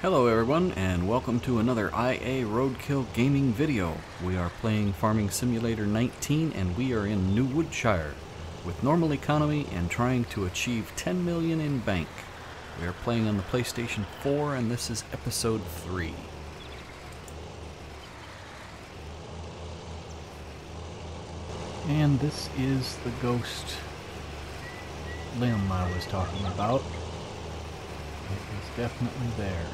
Hello everyone and welcome to another IA Roadkill gaming video. We are playing Farming Simulator 19 and we are in New Woodshire with normal economy and trying to achieve 10 million in bank. We are playing on the PlayStation 4 and this is episode 3. And this is the ghost limb I was talking about. It is definitely there.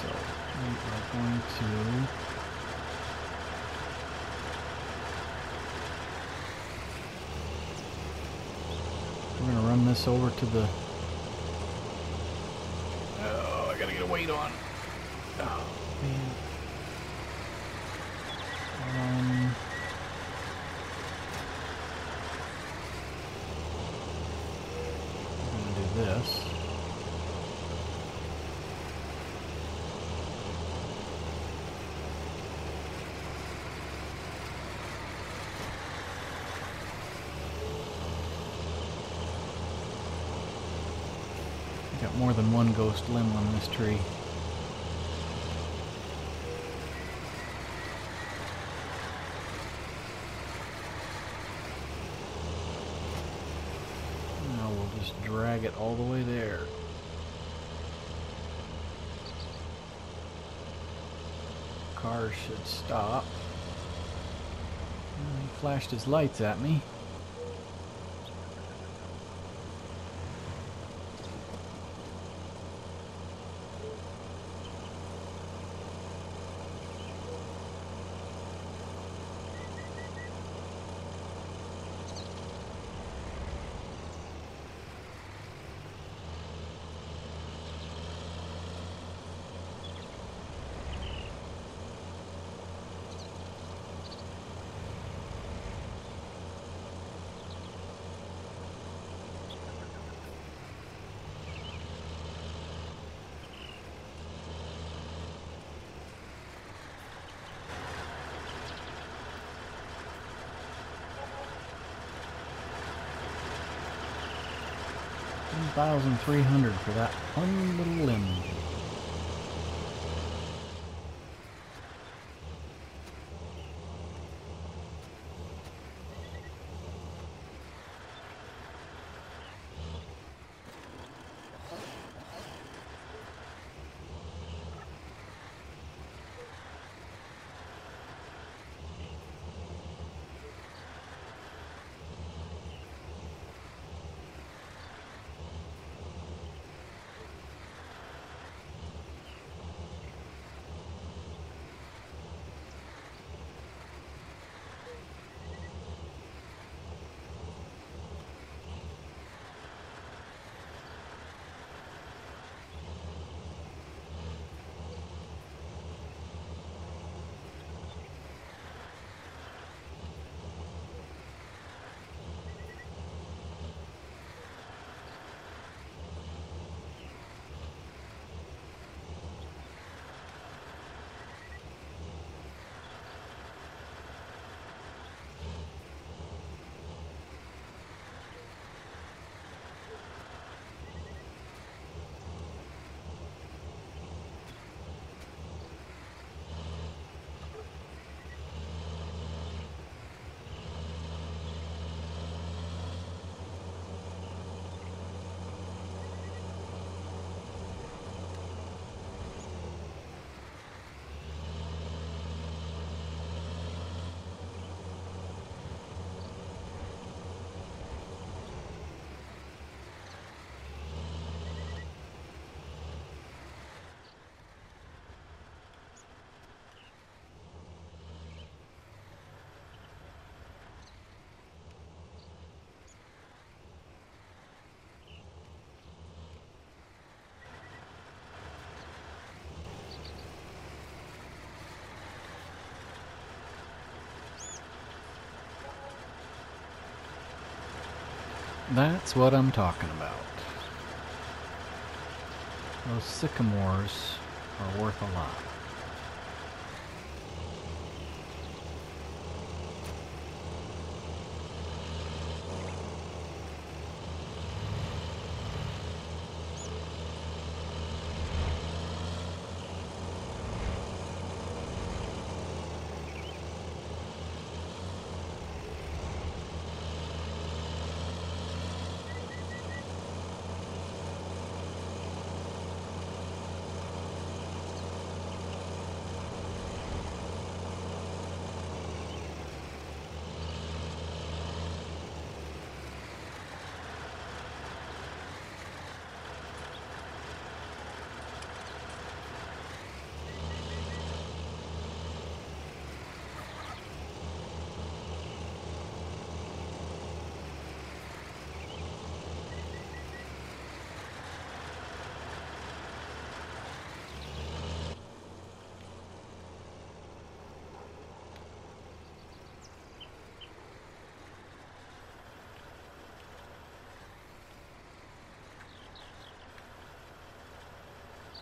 So we are going to we're gonna run this over to the Oh, I gotta get a weight on. Oh man. Um I'm gonna do this. Got more than one ghost limb on this tree. Now we'll just drag it all the way there. Car should stop. He flashed his lights at me. One thousand three hundred for that one little limb. That's what I'm talking about. Those sycamores are worth a lot.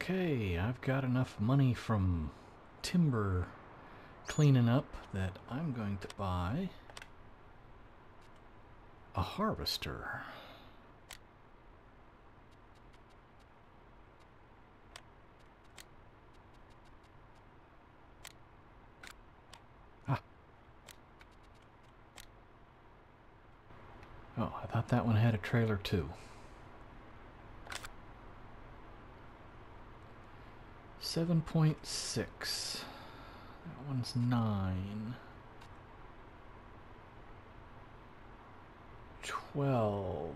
Okay, I've got enough money from timber cleaning up that I'm going to buy a harvester. Ah. Oh, I thought that one had a trailer too. 7.6. That one's 9. 12.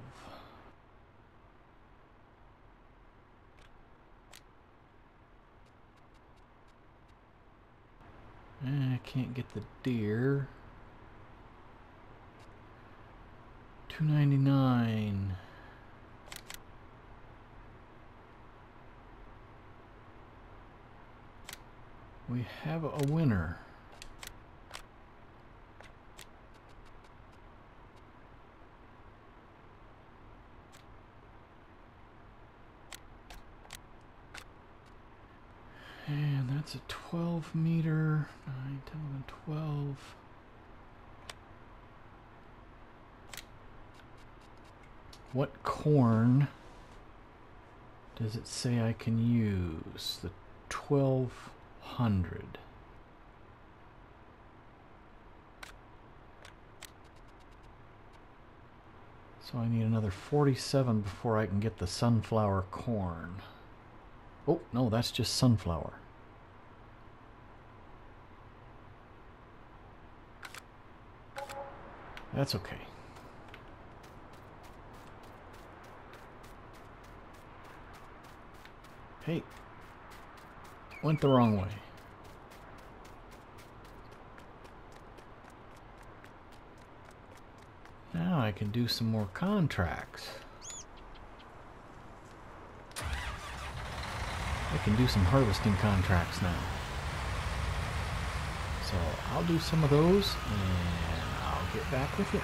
I can't get the Deere. 299. We have a winner. And that's a 12 meter, 9, 10, 11, 12. What corn does it say I can use? The 1200. So I need another 47 before I can get the sunflower corn. Oh, no, that's just sunflower. That's okay. Hey, went the wrong way. Now I can do some more contracts. I can do some harvesting contracts now. So I'll do some of those and I'll get back with you.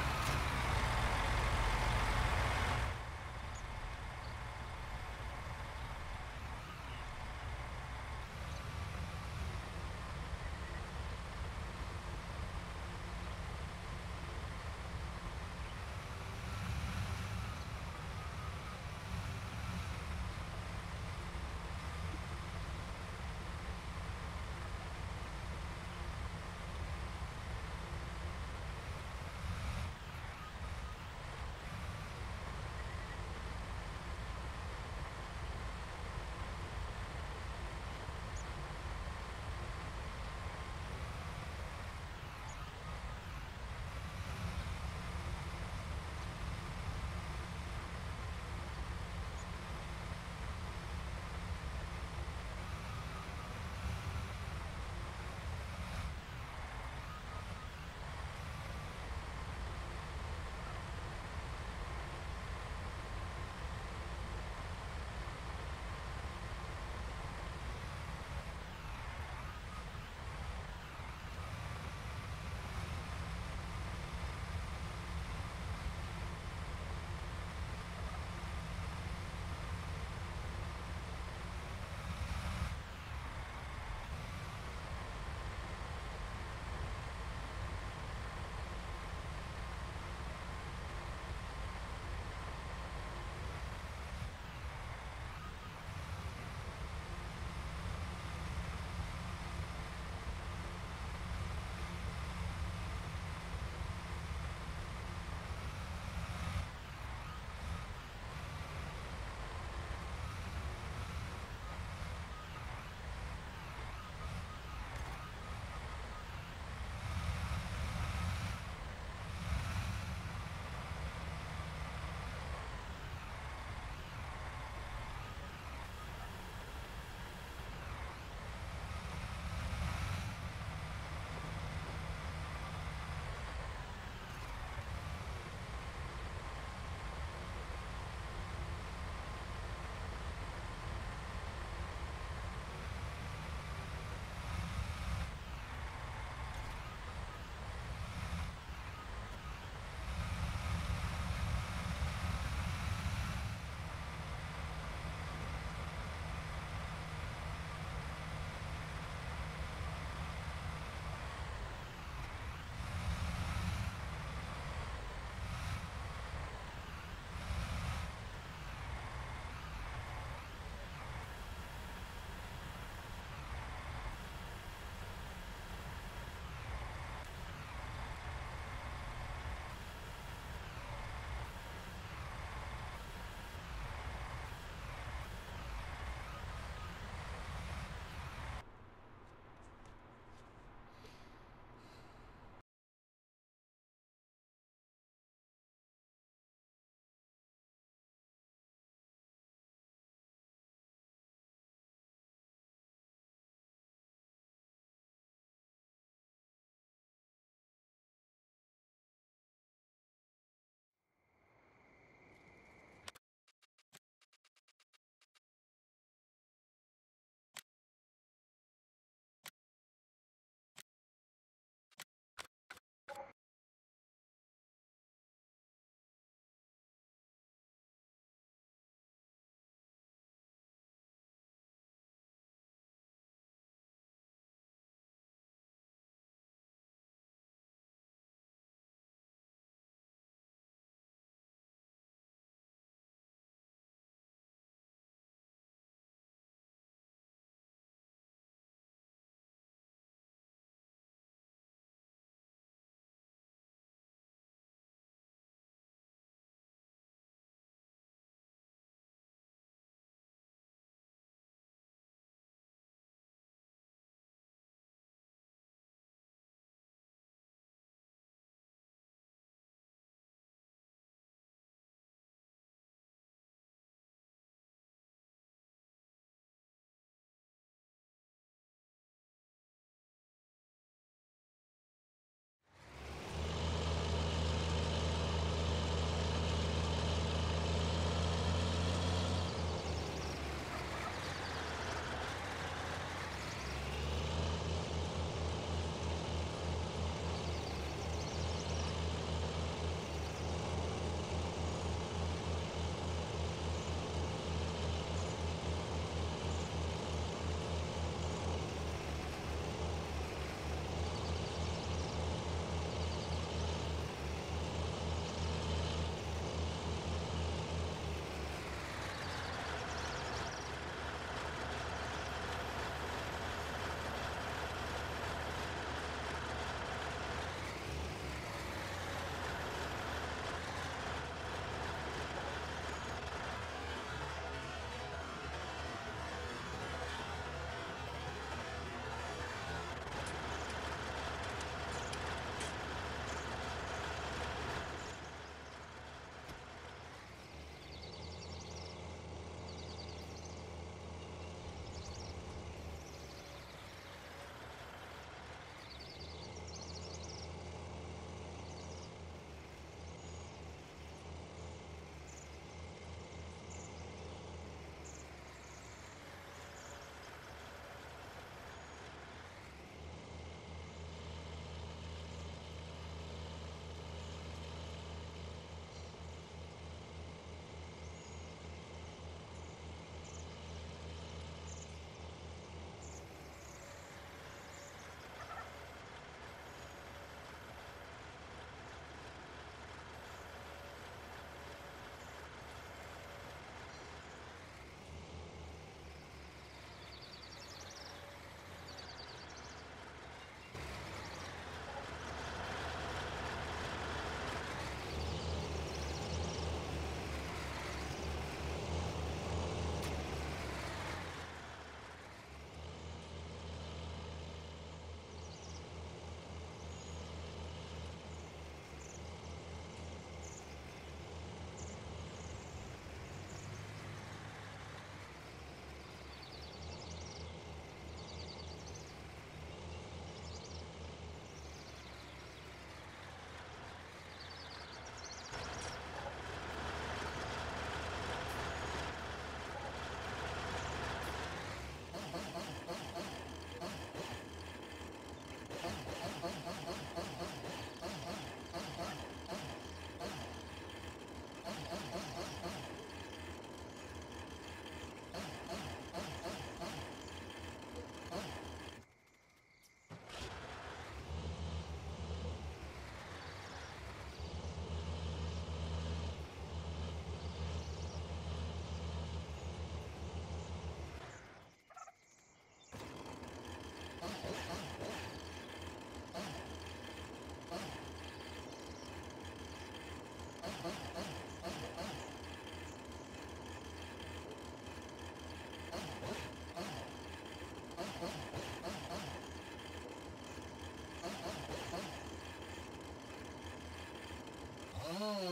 Oh.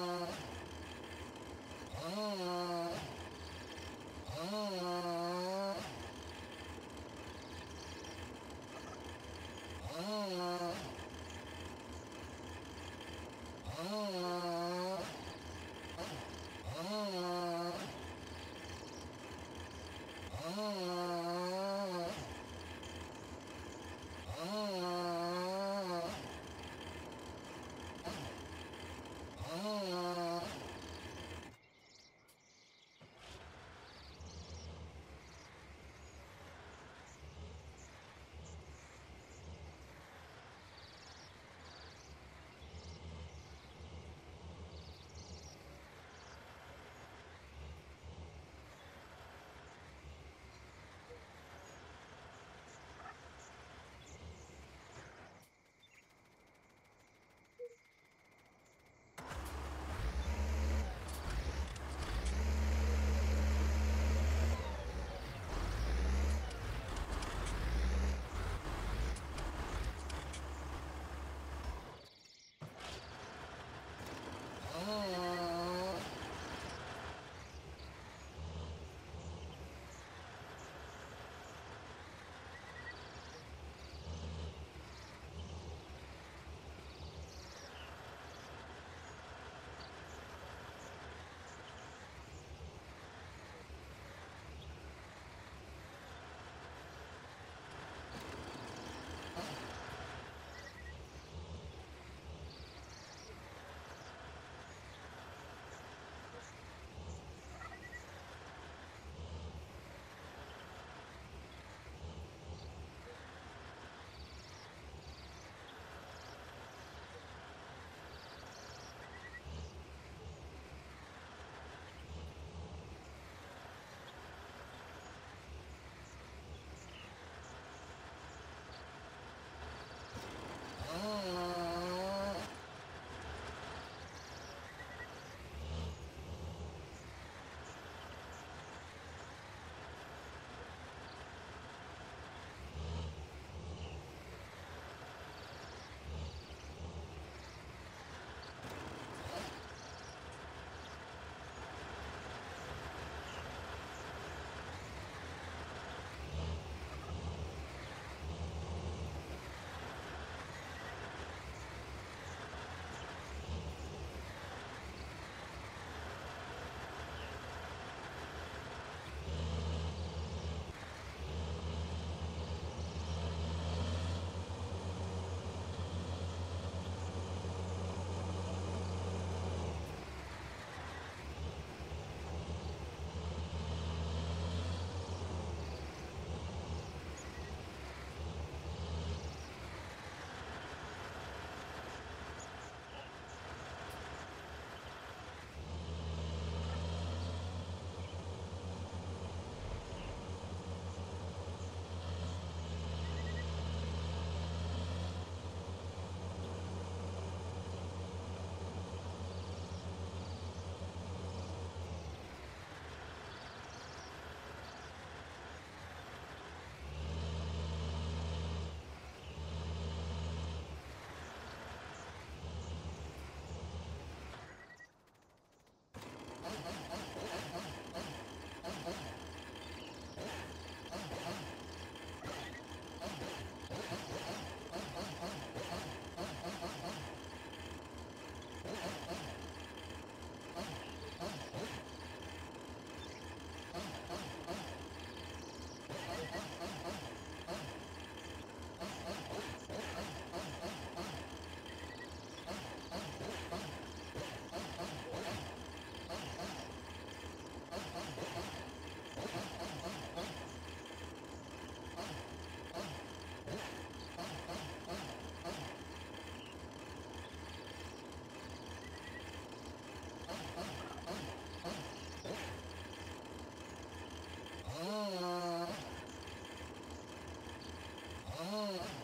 Oh.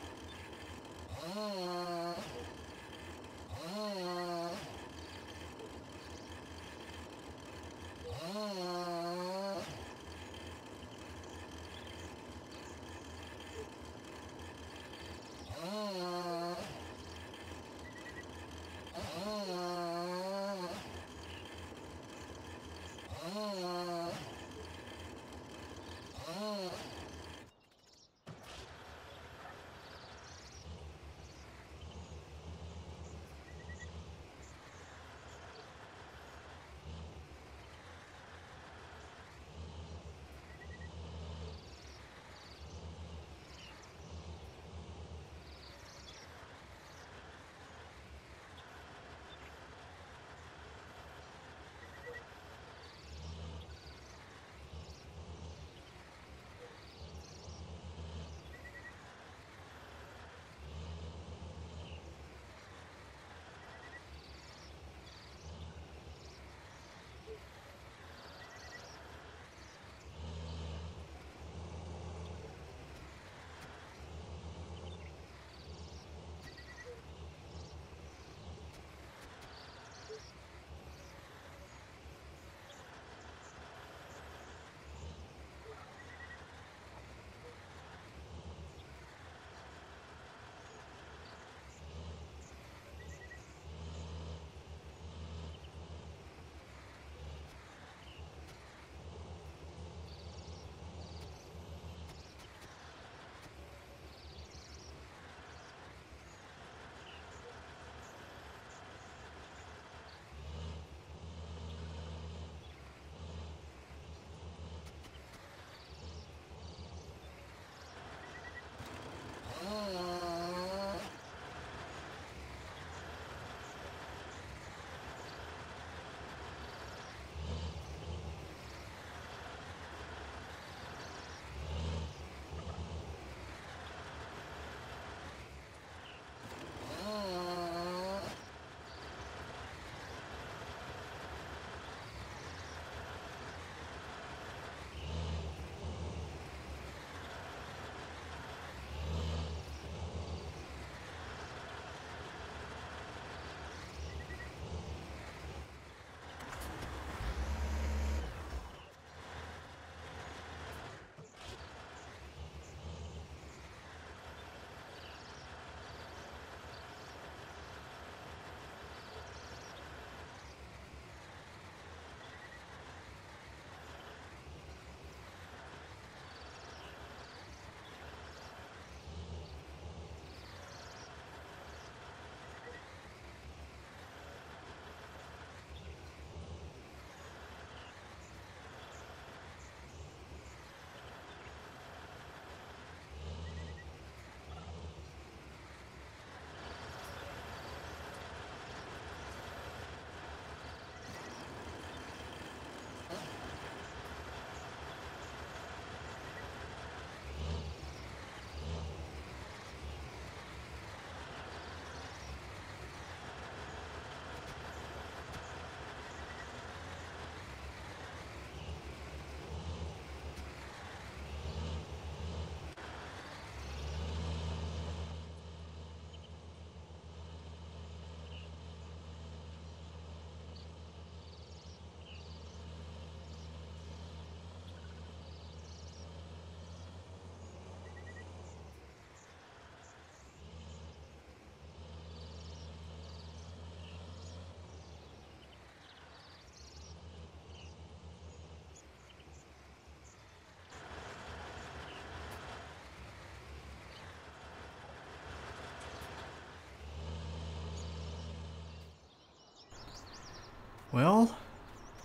Well,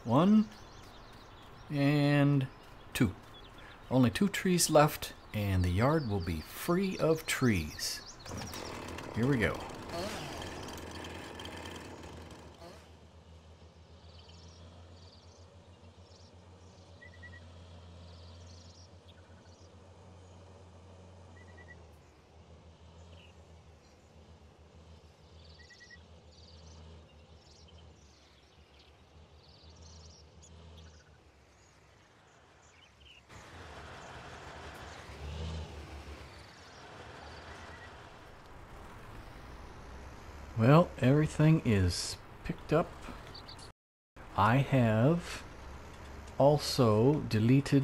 one and two. Only two trees left, and the yard will be free of trees. Here we go. Well, everything is picked up. I have also deleted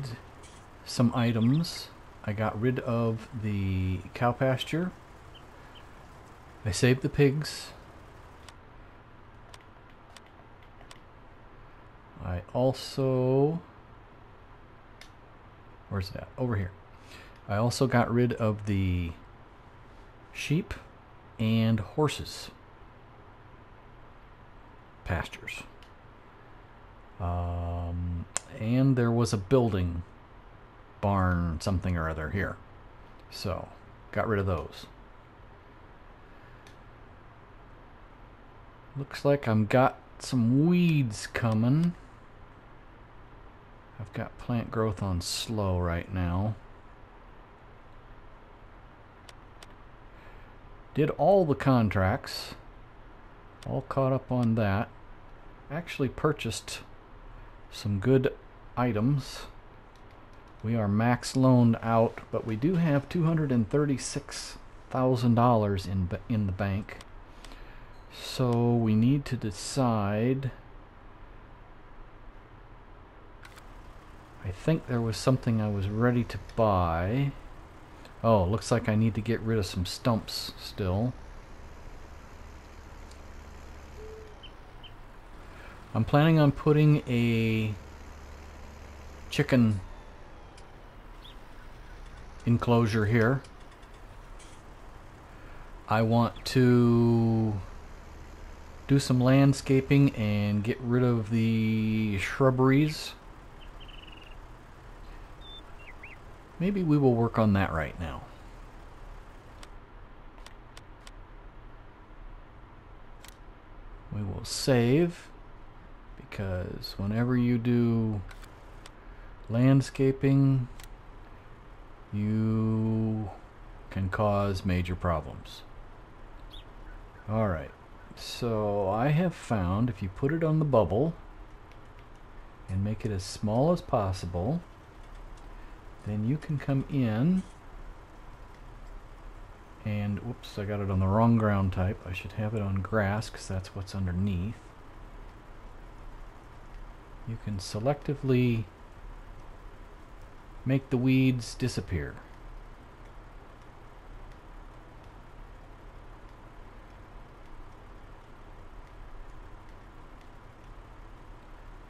some items. I got rid of the cow pasture. I saved the pigs. I also... Where's that? Over here. I also got rid of the sheep and horses pastures. Um, and there was a building, barn, something or other here. So, got rid of those. Looks like I'm got some weeds coming. I've got plant growth on slow right now. Did all the contracts. All caught up on that. Actually purchased some good items. We are max loaned out, but we do have $236,000 in in the bank. So we need to decide. I think there was something I was ready to buy. Oh, looks like I need to get rid of some stumps still. I'm planning on putting a chicken enclosure here. I want to do some landscaping and get rid of the shrubberies. Maybe we will work on that right now. We will save because whenever you do landscaping you can cause major problems. Alright so I have found if you put it on the bubble and make it as small as possible then you can come in and whoops I got it on the wrong ground type. I should have it on grass because that's what's underneath you can selectively make the weeds disappear.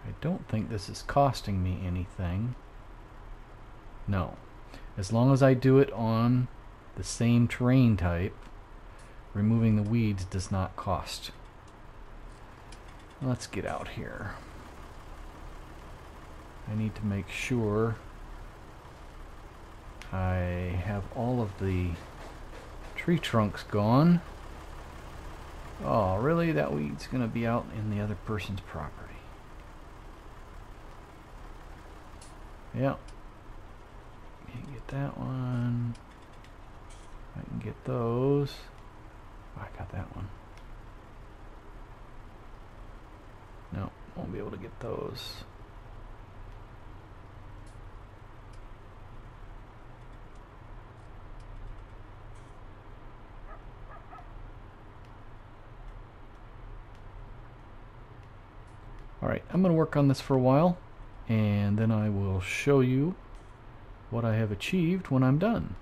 I don't think this is costing me anything. No. As long as I do it on the same terrain type, removing the weeds does not cost. Let's get out here. I need to make sure I have all of the tree trunks gone. Oh, really? That weed's going to be out in the other person's property. Yep. Can't get that one. I can get those. Oh, I got that one. No, won't be able to get those. Alright, I'm going to work on this for a while and then I will show you what I have achieved when I'm done.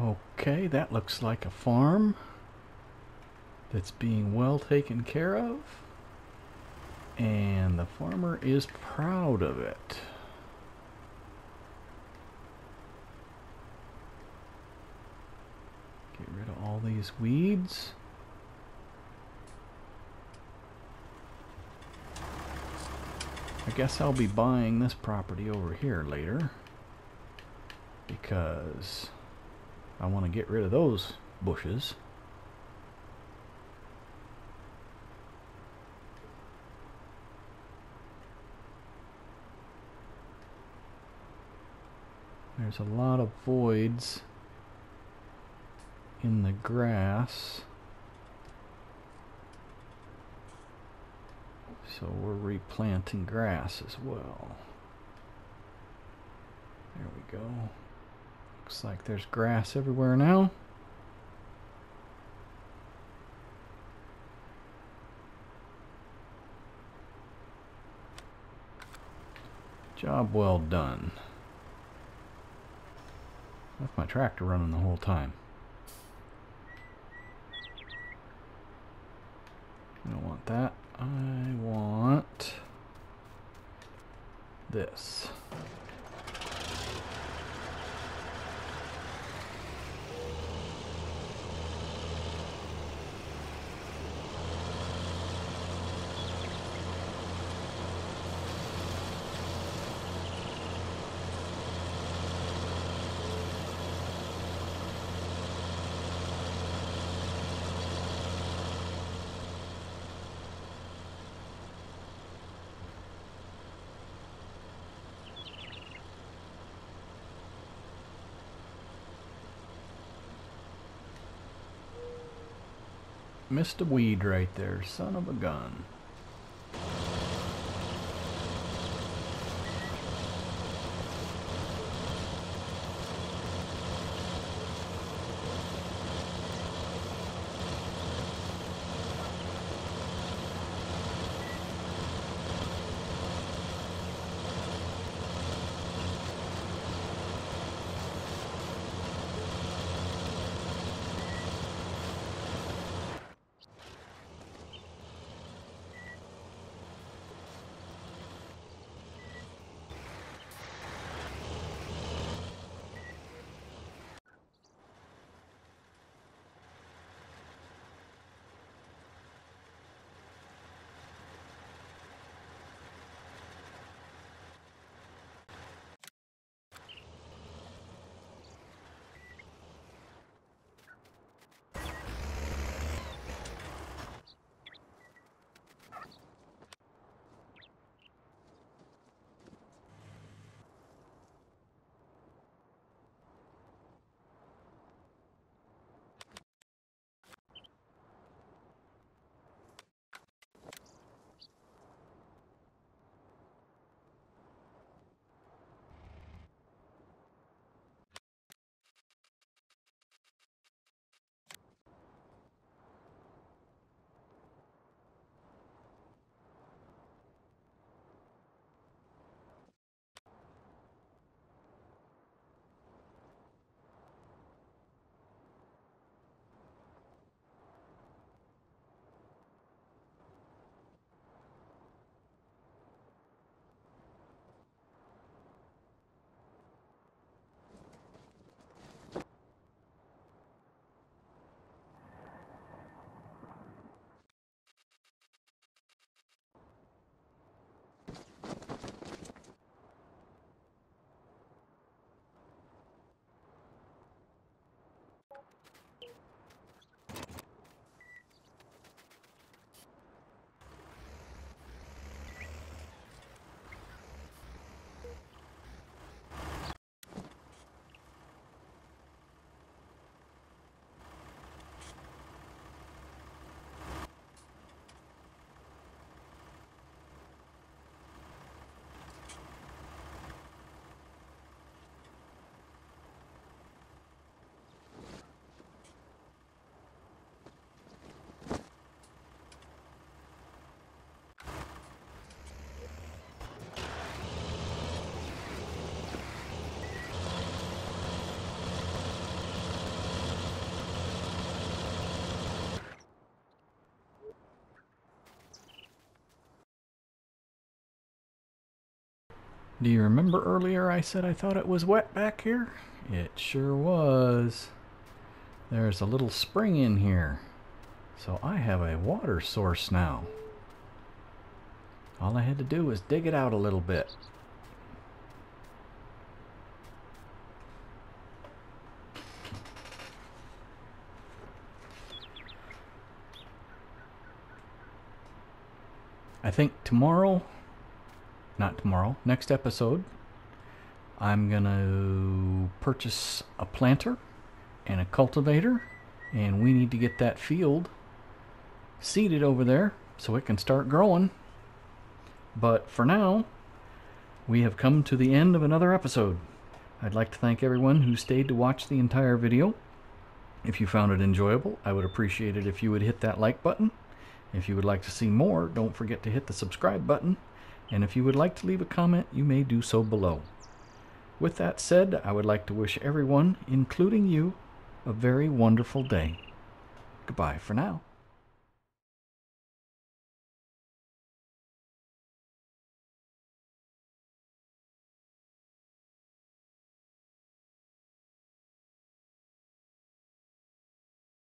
Okay, that looks like a farm that's being well taken care of. And the farmer is proud of it. Get rid of all these weeds. I guess I'll be buying this property over here later because I want to get rid of those bushes. There's a lot of voids in the grass. So we're replanting grass as well. There we go. Looks like there's grass everywhere now. Job well done. Left my tractor running the whole time. I don't want that. I want this. Missed a weed right there, son of a gun. Do you remember earlier I said I thought it was wet back here? It sure was. There's a little spring in here. So I have a water source now. All I had to do was dig it out a little bit. I think tomorrow, not tomorrow, next episode, I'm going to purchase a planter and a cultivator, and we need to get that field seeded over there so it can start growing. But for now, we have come to the end of another episode. I'd like to thank everyone who stayed to watch the entire video. If you found it enjoyable, I would appreciate it if you would hit that like button. If you would like to see more, don't forget to hit the subscribe button. And if you would like to leave a comment, you may do so below. With that said, I would like to wish everyone, including you, a very wonderful day. Goodbye for now.